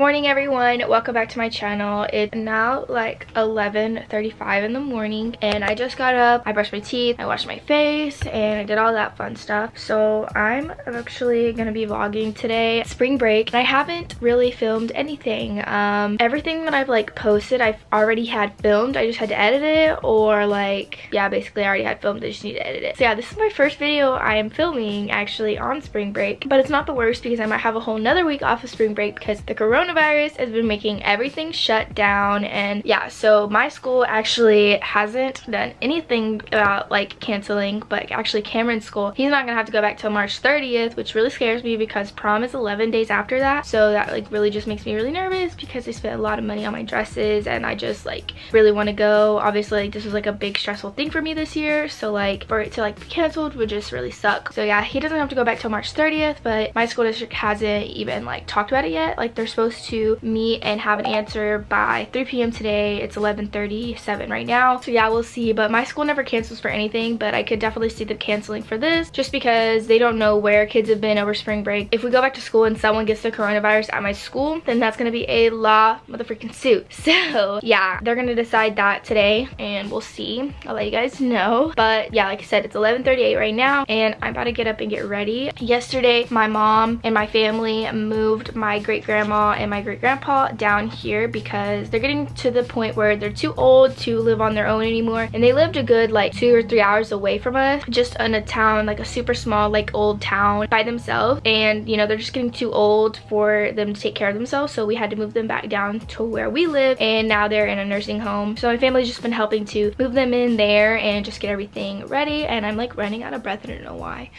Good morning everyone, welcome back to my channel. It's now like 11.35 in the morning and I just got up, I brushed my teeth, I washed my face and I did all that fun stuff. So I'm actually gonna be vlogging today, spring break. And I haven't really filmed anything. Um, everything that I've like posted I've already had filmed, I just had to edit it or like, yeah basically I already had filmed, I just need to edit it. So yeah, this is my first video I am filming actually on spring break, but it's not the worst because I might have a whole nother week off of spring break because the corona coronavirus has been making everything shut down and yeah so my school actually hasn't done anything about like canceling but actually Cameron's school he's not gonna have to go back till March 30th which really scares me because prom is 11 days after that. So that like really just makes me really nervous because I spent a lot of money on my dresses and I just like really want to go. Obviously like this was like a big stressful thing for me this year so like for it to like be canceled would just really suck. So yeah he doesn't have to go back till March 30th but my school district hasn't even like talked about it yet. Like they're supposed to meet and have an answer by 3 p.m. today. It's 11.37 right now. So yeah, we'll see. But my school never cancels for anything, but I could definitely see them canceling for this just because they don't know where kids have been over spring break. If we go back to school and someone gets the coronavirus at my school, then that's gonna be a law motherfucking suit. So yeah, they're gonna decide that today and we'll see. I'll let you guys know. But yeah, like I said, it's 11.38 right now and I'm about to get up and get ready. Yesterday, my mom and my family moved my great grandma and my great grandpa down here because they're getting to the point where they're too old to live on their own anymore and they lived a good like two or three hours away from us just in a town like a super small like old town by themselves and you know they're just getting too old for them to take care of themselves so we had to move them back down to where we live and now they're in a nursing home. So my family's just been helping to move them in there and just get everything ready and I'm like running out of breath I don't know why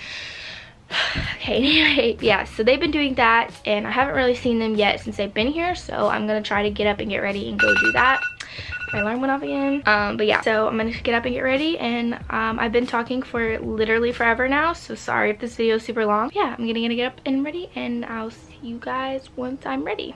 okay anyway yeah so they've been doing that and i haven't really seen them yet since they've been here so i'm gonna try to get up and get ready and go do that. My alarm went off again um but yeah so i'm gonna get up and get ready and um i've been talking for literally forever now so sorry if this video is super long. Yeah i'm gonna, gonna get up and ready and i'll see you guys once i'm ready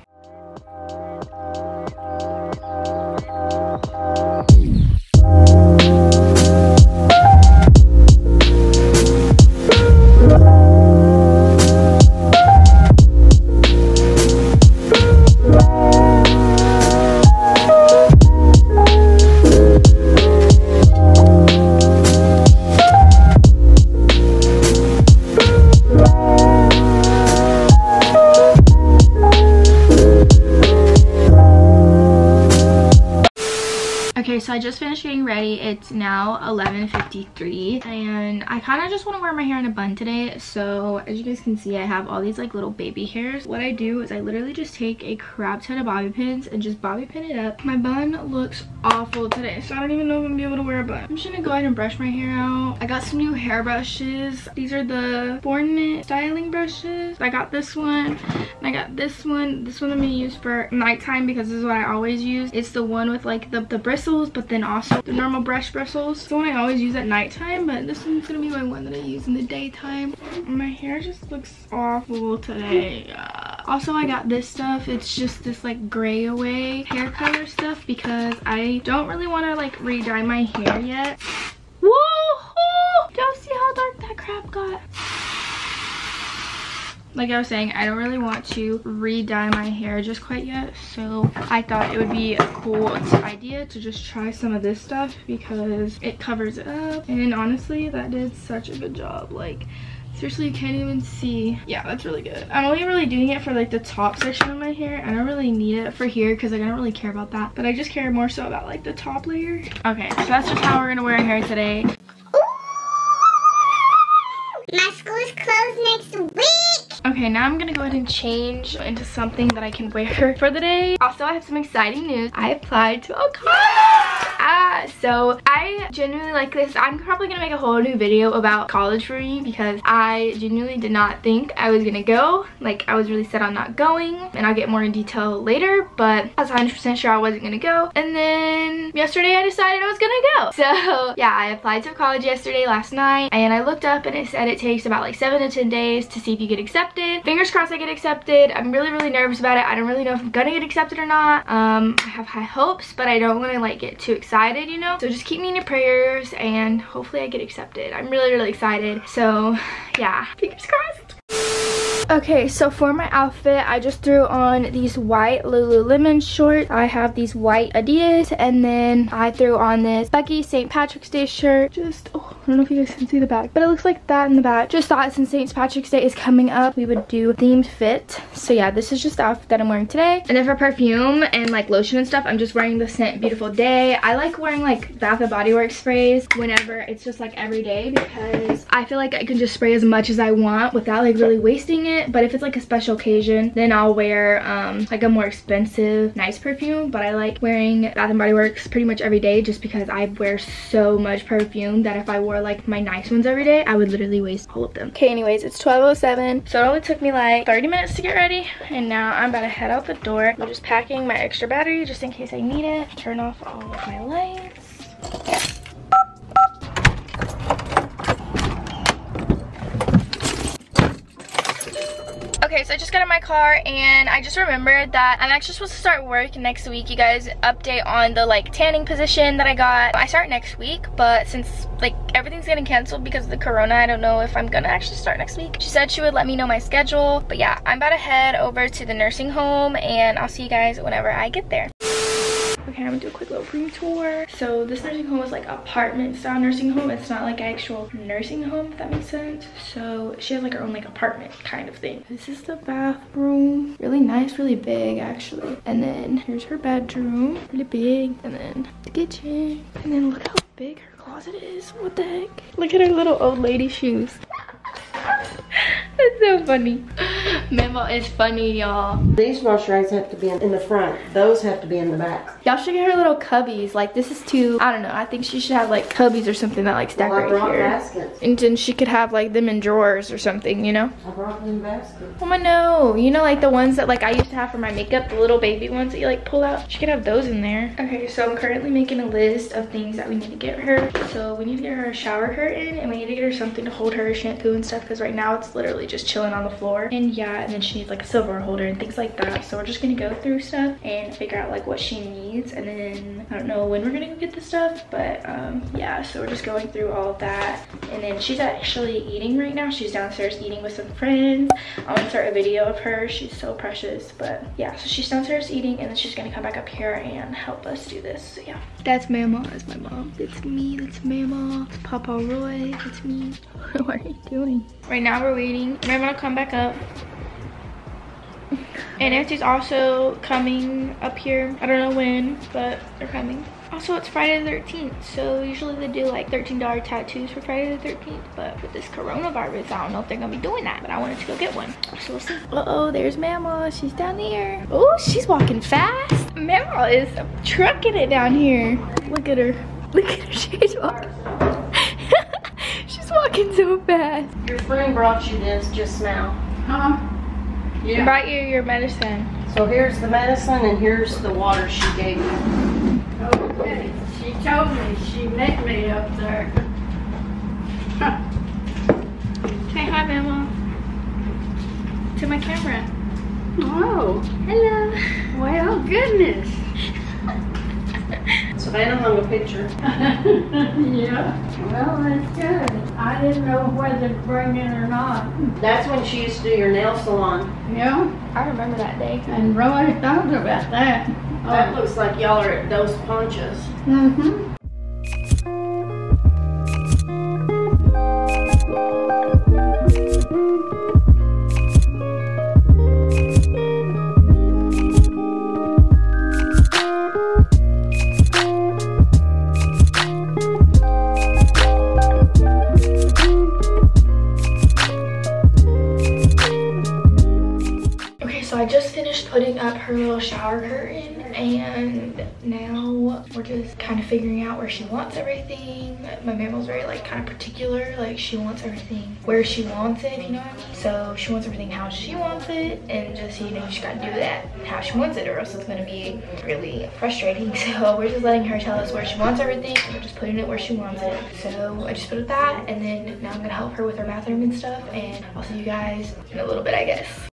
so I just finished getting ready. It's now 11.53 and I kind of just want to wear my hair in a bun today. So as you guys can see, I have all these like little baby hairs. What I do is I literally just take a crap ton of bobby pins and just bobby pin it up. My bun looks awful today, so I don't even know if I'm gonna be able to wear a bun. I'm just gonna go ahead and brush my hair out. I got some new hair brushes. These are the Born Mint styling brushes. I got this one and I got this one. This one I'm gonna use for nighttime because this is what I always use. It's the one with like the, the bristles but then also the normal brush bristles. It's the one I always use at nighttime, but this one's gonna be my one that I use in the daytime. My hair just looks awful today. Uh, also, I got this stuff. It's just this like gray away hair color stuff because I don't really want to like re-dye my hair yet. Whoa! Don't see how dark that crap got like I was saying, I don't really want to re-dye my hair just quite yet. So I thought it would be a cool idea to just try some of this stuff because it covers it up. And honestly, that did such a good job. Like, seriously, you can't even see. Yeah, that's really good. I'm only really doing it for like the top section of my hair. I don't really need it for here because like, I don't really care about that. But I just care more so about like the top layer. Okay, so that's just how we're gonna wear our hair today. My school is closed next week. Okay, now I'm gonna go ahead and change into something that I can wear for the day. Also, I have some exciting news. I applied to a college. Ah, so I genuinely like this. I'm probably gonna make a whole new video about college for me because I genuinely did not think I was gonna go. Like, I was really set on not going, and I'll get more in detail later, but I was 100% sure I wasn't gonna go. And then yesterday I decided I was gonna go. So yeah, I applied to college yesterday, last night, and I looked up and it said it takes about like seven to 10 days to see if you get accepted. Fingers crossed I get accepted. I'm really, really nervous about it. I don't really know if I'm gonna get accepted or not. Um, I have high hopes, but I don't wanna like get too excited you know? So just keep me in your prayers and hopefully I get accepted. I'm really, really excited. So yeah, fingers crossed. Okay, so for my outfit, I just threw on these white Lululemon shorts. I have these white Adidas, and then I threw on this Becky St. Patrick's Day shirt. Just, oh, I don't know if you guys can see the back, but it looks like that in the back. Just thought since St. Patrick's Day is coming up, we would do themed fit. So yeah, this is just the outfit that I'm wearing today. And then for perfume and like lotion and stuff, I'm just wearing the scent Beautiful Day. I like wearing like Bath & Body Works sprays whenever it's just like every day because I feel like I can just spray as much as I want without like really wasting it. But if it's like a special occasion, then I'll wear um, like a more expensive, nice perfume. But I like wearing Bath & Body Works pretty much every day just because I wear so much perfume that if I wore like my nice ones every day, I would literally waste all of them. Okay, anyways, it's 12.07. So it only took me like 30 minutes to get ready. And now I'm about to head out the door. I'm just packing my extra battery just in case I need it. Turn off all of my lights. So I just got in my car and I just remembered that I'm actually supposed to start work next week. You guys update on the like tanning position that I got. I start next week, but since like everything's getting canceled because of the corona, I don't know if I'm gonna actually start next week. She said she would let me know my schedule. But yeah, I'm about to head over to the nursing home and I'll see you guys whenever I get there. Okay, I'm gonna do a quick little room tour. So this nursing home is like apartment style nursing home. It's not like actual nursing home, if that makes sense. So she has like her own like apartment kind of thing. This is the bathroom. Really nice, really big actually. And then here's her bedroom, really big. And then the kitchen. And then look how big her closet is. What the heck? Look at her little old lady shoes. That's so funny. Memo is funny, y'all. These wash rags have to be in the front. Those have to be in the back. Y'all should get her little cubbies. Like this is too, I don't know. I think she should have like cubbies or something that like stack Well, right here. baskets. And then she could have like them in drawers or something, you know? I brought them baskets. Oh my no. You know like the ones that like I used to have for my makeup, the little baby ones that you like pull out? She could have those in there. Okay, so I'm currently making a list of things that we need to get her. So we need to get her a shower curtain and we need to get her something to hold her shampoo and stuff because right now it's literally just chilling on the floor. And yeah, and then she needs like a silver holder and things like that. So we're just gonna go through stuff and figure out like what she needs and then I don't know when we're gonna go get the stuff, but um yeah, so we're just going through all of that. And then she's actually eating right now. She's downstairs eating with some friends. I'm gonna start a video of her. She's so precious, but yeah, so she's downstairs eating and then she's gonna come back up here and help us do this. So yeah, that's Mama. That's my mom. it's me. That's Mama. It's Papa Roy. it's me. what are you doing? Right now we're waiting. Mama will come back up. And Nancy's also coming up here. I don't know when, but they're coming. Also, it's Friday the 13th, so usually they do like $13 tattoos for Friday the 13th, but with this coronavirus, I don't know if they're gonna be doing that, but I wanted to go get one, so we'll see. Uh-oh, there's Mama, she's down there. Oh, she's walking fast. Mama is trucking it down here. Look at her, look at her, she's walking. she's walking so fast. Your friend brought you this just now. Huh? I Yeah. brought you your medicine. So here's the medicine and here's the water she gave you. Okay. She told me she met me up there. Say hi, Mama. To my camera. Oh, Hello. well, goodness. Savannah hung a picture. yeah. Well, that's good. I didn't know whether to bring it or not. That's when she used to do your nail salon. Yeah. I remember that day. And Roy thought about that. That looks like y'all are at Dos Ponchos. Mm-hmm. Putting up her little shower curtain and now we're just kind of figuring out where she wants everything. My mama's very like kind of particular, like she wants everything where she wants it, you know what I mean? So she wants everything how she wants it and just, you know, just gotta do that how she wants it or else it's gonna be really frustrating. So we're just letting her tell us where she wants everything. We're just putting it where she wants it. So I just put it that and then now I'm gonna help her with her bathroom and stuff and I'll see you guys in a little bit, I guess.